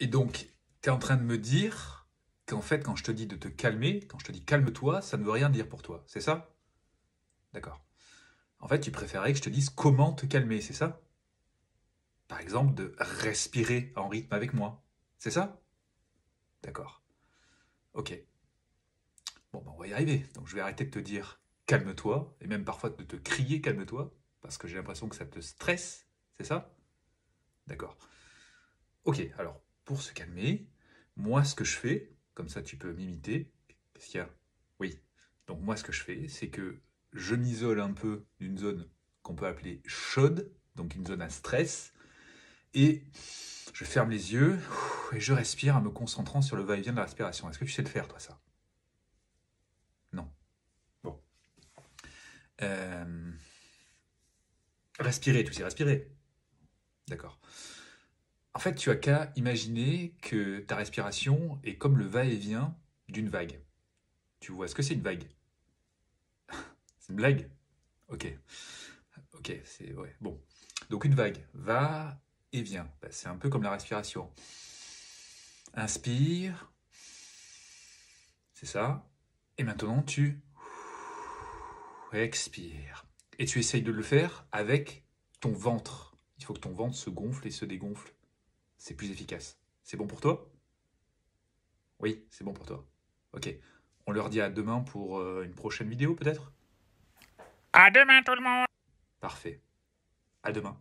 Et donc, tu es en train de me dire qu'en fait, quand je te dis de te calmer, quand je te dis calme-toi, ça ne veut rien dire pour toi. C'est ça? D'accord. En fait, tu préférais que je te dise comment te calmer, c'est ça? Par exemple, de respirer en rythme avec moi. C'est ça? D'accord. Ok. Bon, ben, on va y arriver. Donc, je vais arrêter de te dire calme-toi, et même parfois de te crier calme-toi, parce que j'ai l'impression que ça te stresse. C'est ça? D'accord. Ok, alors, pour se calmer, moi, ce que je fais, comme ça tu peux m'imiter, qu'est-ce qu'il y a? Oui. Donc, moi, ce que je fais, c'est que je m'isole un peu d'une zone qu'on peut appeler chaude, donc une zone à stress, et je ferme les yeux et je respire en me concentrant sur le va-et-vient de la respiration. Est-ce que tu sais le faire, toi, ça? Non. Bon. Euh, respirer, tu sais respirer? D'accord. En fait, tu as qu'à imaginer que ta respiration est comme le va-et-vient d'une vague. Tu vois ce que c'est une vague? C'est une blague? Ok. Ok, c'est ouais. Bon. Donc une vague va et vient. Bah, c'est un peu comme la respiration. Inspire. C'est ça. Et maintenant tu expires. Et tu essayes de le faire avec ton ventre. Il faut que ton ventre se gonfle et se dégonfle. C'est plus efficace. C'est bon pour toi? Oui, c'est bon pour toi. Ok. On leur dit à demain pour euh, une prochaine vidéo peut-être? À demain tout le monde Parfait. À demain.